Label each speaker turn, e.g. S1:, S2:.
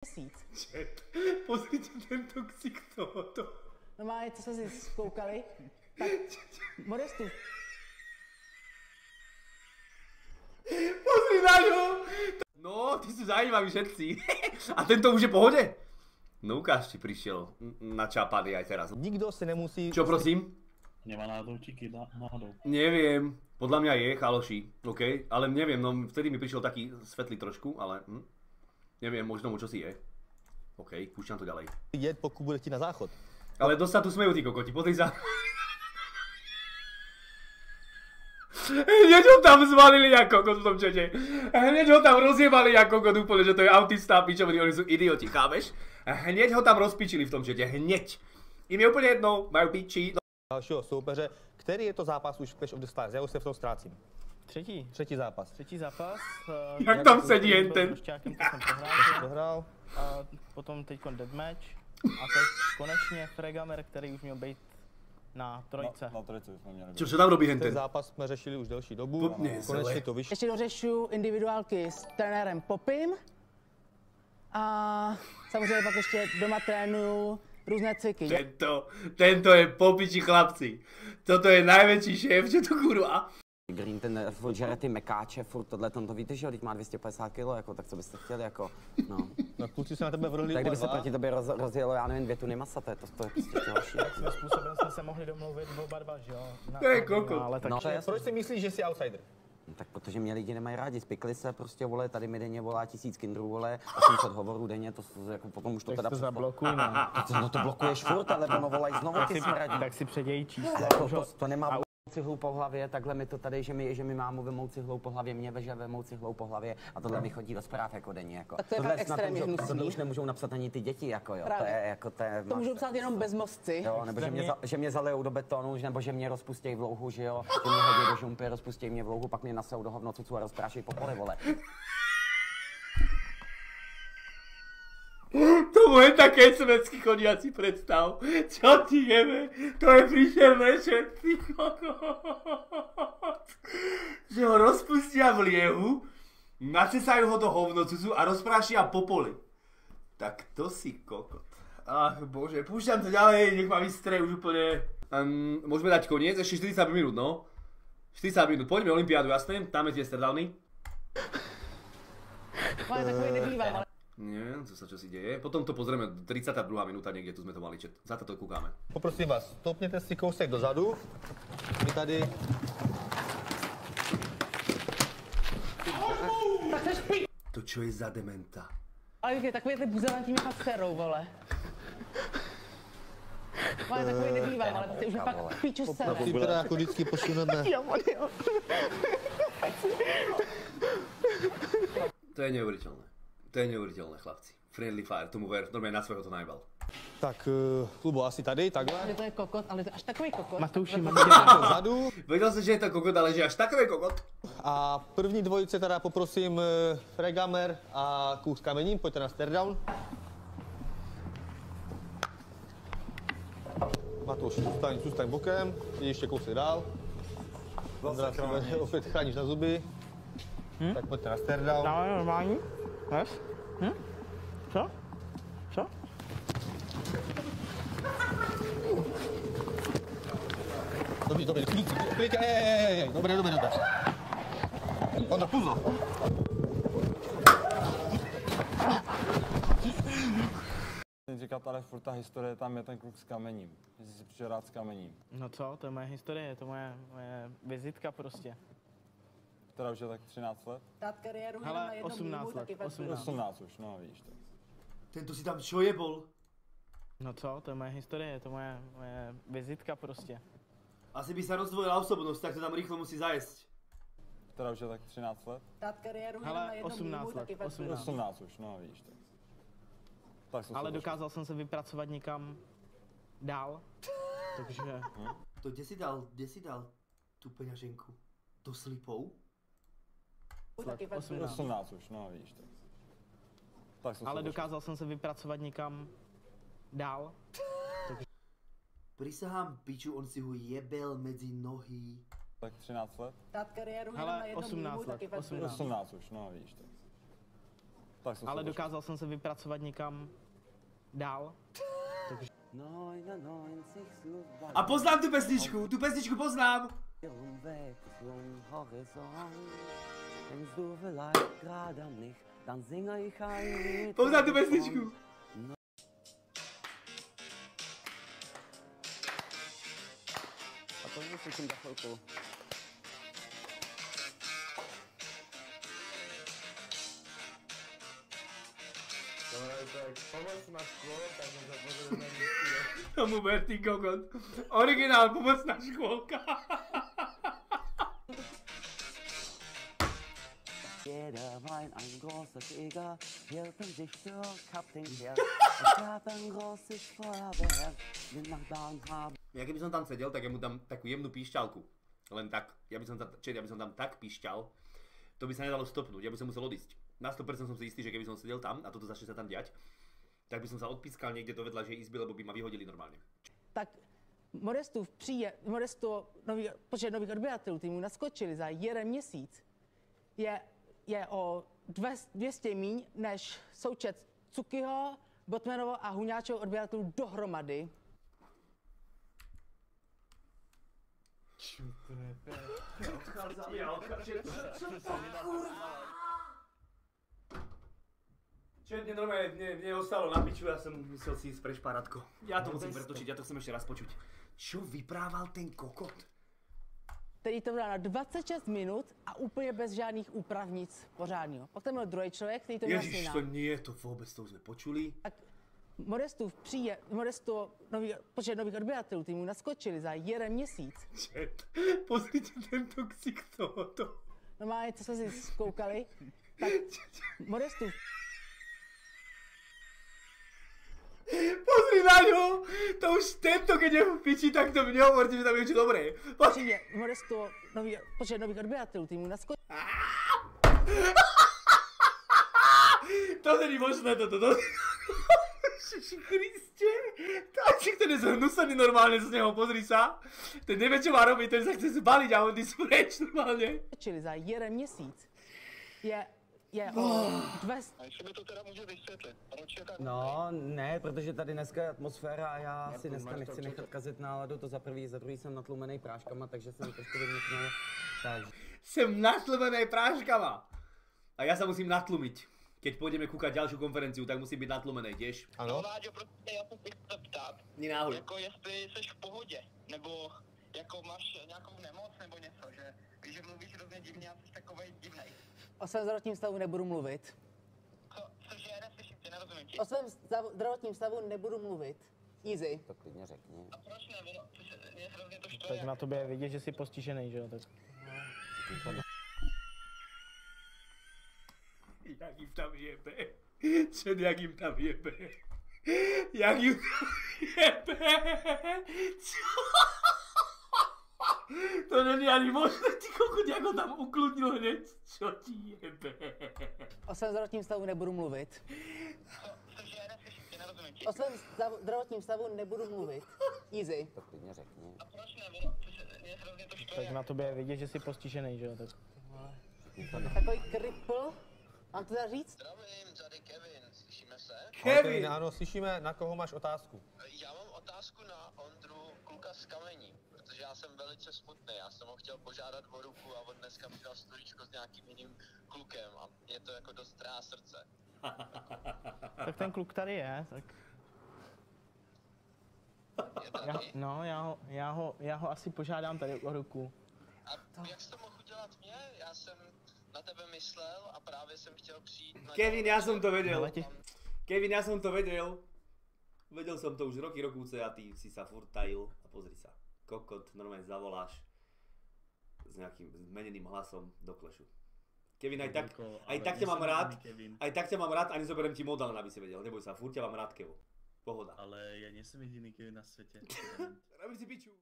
S1: měsíc.
S2: Chat, pozrite tento ksik tohoto.
S1: Normálně, co jsme si zkoukali, tak Modestu,
S2: Pozri na ňo! No, ty sú zajímaví všetci. A tento už je v pohode? No ukáž, či prišiel n- načápaný aj teraz.
S3: Nikdo si nemusí...
S2: Čo prosím?
S4: Nemá nádoučíky na, náhodou.
S2: Neviem. Podľa mňa je chaloši, OK? Ale neviem, no vtedy mi prišiel taký svetlý trošku, ale hm? Neviem, možno mu čosi je. OK, púšťam to ďalej.
S3: jet, pokud bude chtít na záchod.
S2: Ale dosť sa tu smejú tí kokoti, pozri sa. Hneď ho tam zvalili ako kokot v tom čete. Hneď ho tam rozjebali ako kokot úplne, že to je autista, pičoviny, oni sú idioti, chápeš? Hneď ho tam rozpičili v tom čete, hneď. Im je úplne jedno, majú piči, no.
S3: Dalšího soupeře. Který je to zápas už v Clash of the Stars? Já už se v tom ztrácím.
S5: Třetí.
S3: Třetí zápas.
S5: Třetí zápas.
S2: Jak tam sedí jen ten?
S5: Prošťákem, to jsem prohrál.
S3: Prohrál.
S5: A potom teď deathmatch. A teď konečně Fregamer, který už měl být na trojce.
S4: Na trojce bychom měli být.
S2: Čo, čo tam robí
S3: Ten
S2: henten?
S3: zápas jsme řešili už delší dobu.
S2: Blbně,
S3: Konečně to vyšlo.
S1: ještě dořešu individuálky s trenérem Popim a samozřejmě pak ještě doma trénuju různé cviky.
S2: Tento, tento je popiči chlapci. Toto je najväčší šéf, čo to kurva.
S6: Green ten eh, furt žere ty mekáče, furt tohle, to víte, že jo, teď má 250 kg, jako, tak co byste chtěli, jako, no.
S3: No, kluci se na tebe vrli
S6: Tak kdyby se proti tobě roz, rozjelo, já nevím, dvě tuny masa, to je, to, to je prostě další.
S5: Svým způsobem jsme se mohli domluvit oba dva, že jo? Na,
S2: To je
S5: na
S2: kokot.
S5: finále, tak
S6: No, to je jasný.
S3: Proč si myslíš, že jsi outsider?
S6: No, tak protože mě lidi nemají rádi, spikli se prostě, vole, tady mi denně volá tisíc kindrů, vole, 800 hovorů denně, to jako potom už to teda...
S5: to
S6: před-
S5: zablokuj, no.
S6: To, no to blokuješ furt, ale ono volají znovu ty smradí.
S5: Tak si předějí čísla.
S6: Jako to, to nemá cihlou po hlavě, takhle mi to tady, že mi, že mi mámu vemou cihlou po hlavě, mě veže vemou cihlou po hlavě a tohle mi chodí do zpráv jako denně. Jako.
S1: Tak to je
S6: tohle,
S1: fakt extrémně hnusný.
S6: tohle už nemůžou napsat ani ty děti, jako jo. To
S1: Právě.
S6: je jako to je,
S1: To můžou psát jenom bezmozci.
S6: Jo, nebo že mě, za, že mě zalijou do betonu, že- nebo že mě rozpustějí v louhu, že jo, že mě hodí do žumpy, rozpustějí mě v louhu, pak mě nasou do hovnocucu a rozprášejí po poli, vole.
S2: Bude také smecky chodiaci predstav. Čo ti jebe? To je príšerné všetci. Že ho rozpustia v liehu, nacesajú ho do hovnocucu a rozprášia po poli. Tak to si kokot. Ach bože, púšťam to ďalej, nech ma vystrie už úplne. Um, môžeme dať koniec, ešte 40 minút, no. 40 minút, poďme Olympiádu, jasné? Tam je tie stredavny.
S1: Ale takový nebývám,
S2: Nie, co sa čo si deje. Potom to pozrieme, 32. minúta niekde, tu sme to mali čet. Za to kúkame.
S3: Poprosím vás, stopněte si kousek dozadu. My tady
S2: To čo je za dementa?
S1: ale je takový ty buzerantí mě fakt serou, vole. Ale takový nebývám, ale ty už mě fakt píču sere.
S3: si teda jako vždycky posuneme.
S2: To je neuveriteľné. To je neuveriteľné, chlapci. Friendly Fire, tomu ver, normálne na svojho to najbal.
S3: Tak, eh, klubo, asi tady, takhle.
S1: Že to je kokot, ale to je až takový kokot.
S5: Matouši,
S3: Zadu.
S2: Vedel som, že je to kokot, ale že až takový kokot.
S3: A první dvojice teda poprosím eh, Fregamer a Kůh s kamením, pojďte na stare down. Matouš, zůstaň, zůstaň bokem, jdi ještě kousek dál. Ondra opět chráníš na zuby. Tak pojďte na stare down.
S5: Dáme normální? Yes? Hm? Co? Co?
S3: Dobrý, dobrý, klíč, klíč, ej, ej, ej, ej, dobré, dobré, dobré. Ondra, puzo.
S4: Říkat, ale furt ta historie, tam je ten kluk s kamením. Jestli si přišel rád s kamením.
S5: No co, to je moje historie, je to moje, moje vizitka prostě.
S4: Teda už je tak 13 let?
S1: Dát kariéru jenom
S5: Hele,
S1: na jednom
S5: 18
S1: mýmu,
S5: let,
S1: taky fakt
S5: 18.
S4: 18 už, no víš to.
S2: Tento si tam čo je bol?
S5: No co, to je moje historie, je to moje, moje vizitka prostě.
S2: Asi by sa rozdvojila osobnosť, tak to tam rýchlo musí zajesť.
S4: Teda už je tak 13 let?
S1: Dát kariéru jenom
S5: Hele,
S1: na jednom
S5: 18
S1: mýmu,
S5: let,
S1: taky fakt
S5: 18.
S4: 18 už, no víš to. Tak jsem
S5: Ale
S4: se
S5: dokázal jsem se vypracovat někam dál. Takže
S2: To kde si dal, kde si dal tú peňaženku? Do slipov?
S1: Taky fakt
S5: 18.
S4: 18 už, no víš to. Tak jsem
S5: Ale dokázal jsem se vypracovat někam dál.
S2: Prisahám piču, on si ho jebel medzi nohy.
S4: tak 13 let?
S1: Dát kariéru jenom
S5: Hele,
S1: na jednom
S5: 18
S1: mýmu,
S5: let,
S1: taky fakt
S5: 18.
S4: 18 už, no víš to. Tak jsem
S5: Ale dokázal jsem se vypracovat někam dál.
S2: A poznám tu pesničku, tu pesničku poznám.
S6: Weg zum Horizont. Denkst du vielleicht gerade an mich, dann singe ich ein Lied.
S2: Poznám tu pesničku.
S6: A to vyslyším za chvilku.
S2: Tomu ber ty kokot. Originál pomocná škôlka.
S6: Jeder Wein ein großer Tiger, hielten sich für Kapitän her. Es gab ein großes Feuerwerk, den Nachbarn haben
S2: Ja keby som tam sedel, tak ja mu dám takú jemnú píšťalku. Len tak. Ja by som tam, čet, ja by som tam tak píšťal, to by sa nedalo stopnúť, ja by som musel odísť. Na 100% som si istý, že keby som sedel tam a toto začne sa tam diať, tak by som sa odpískal niekde do vedľažej izby, lebo by ma vyhodili normálne.
S1: Tak Modestův příjem, Modesto, nový, počet nových odběratelů týmu naskočili za jeden měsíc je, je o dves- 200 míň než součet Cukyho, Botmanovo a Huňáčov odběratelů dohromady.
S2: Čo mne normálne, mne, mne ostalo na piču, ja som musel si pre šparatko. Ja to musím pretočiť, ja to chcem ešte raz počuť. Čo vyprával ten kokot?
S1: Který to dal na 26 minut a úplně bez žádných úprav nic pořádného. Pak tam byl druhý člověk, který to měl
S2: Ježiš,
S1: asi
S2: to nie, to vôbec, to už sme počuli.
S1: Tak Modestův příjem, Modesto, nový, počet nových odběratelů týmu naskočili za jeden měsíc.
S2: Čet, pozrite tento ksik tohoto.
S1: Normálně, co jsme si zkoukali, tak Modestův
S2: Pozri na ňo! To už tento, keď je v piči, tak to mne hovorte, že tam je niečo dobré. Pozri.
S1: příjem, Modesto, nový, počet nových odběratelů týmu naskočili
S2: To není možné toto, to... Kriste, táčik ten je zhnusený normálne z neho, pozri sa. Ten nevie, čo má robiť, ten sa chce zbaliť a on ty preč normálne.
S1: za jeden měsíc je, je o dves,
S7: A jestli mi to teda může vysvětlit, proč je tak
S6: No, ne, protože tady dneska je atmosféra a já si dneska nechci nechat kazit náladu, to za prvý, za druhý jsem natlumený práškama, takže jsem trošku vymyknul. Takže
S2: Sem natlumené práškama. A ja sa musím natlumiť. Keď pôjdeme kúkať ďalšiu konferenciu, tak musí byť natlumený tiež.
S3: Ano?
S7: Láďo, prostě já se bych chtěl ptát,
S2: Ni náhoj.
S7: jako jestli jsi v pohodě, nebo jako máš nějakou nemoc nebo něco, že víš, že mluvíš hrozně divně a jsi takovej divnej.
S1: O svém zdravotním stavu nebudu mluvit.
S7: Co, cože, neslyším tě, nerozumím ti.
S1: O svém stavu, zdravotním stavu nebudu mluvit. Easy.
S6: to klidně řekni.
S7: A proč ne, no, mě hrozně to štve.
S5: Tak na tobě je vidět, že jsi postižený, že jo? Tak
S2: Jak jim tam jebe. Čet, jak jim tam jebe. Jak jim tam jebe. Čo? To není ani možné, ty kokot, jak ho tam ukludnil hned. Čo ti jebe?
S1: O svém zdravotním stavu nebudu mluvit. O svém stavu, zdravotním stavu nebudu mluvit. Easy.
S6: To klidně řekni.
S7: A proč ne, cože, mě hrozně to štve.
S5: tak na tobě je vidět, že jsi postižený, že jo? Tak
S1: Takový kripl. Mám to teda říct?
S7: Zdravím, tady Kevin, slyšíme se?
S2: Kevin.
S3: Ano, slyšíme, na koho máš otázku.
S7: Já mám otázku na Ondru Kluka z Kamení, já jsem velice smutný. Já jsem ho chtěl požádat o ruku a on dneska přidal storíčko s nějakým jiným klukem a mě to jako dost trhá srdce.
S5: tak ten kluk tady je, tak
S7: Je
S5: já, no, já ho, já, ho, já ho asi požádám tady o ruku.
S7: A jak jsi to mohl udělat mě? Já jsem na tebe myslel a právě jsem chtěl přijít na...
S2: Kevin, ja som to
S5: ti-
S2: Kevin, ja som to vedel. Vedel som to už roky, rokúce a ty si sa furt tajil. A pozri sa. Kokot, normálne zavoláš s nejakým zmeneným hlasom do klešu. Kevin, aj tak, aj tak ťa mám rád, aj tak ťa mám rád, ani zoberiem ti modal, aby si vedel. Neboj sa, furt ťa mám rád, Kevo. Pohoda.
S8: Ale ja nie som jediný Kevin na svete.
S2: Robíš si piču.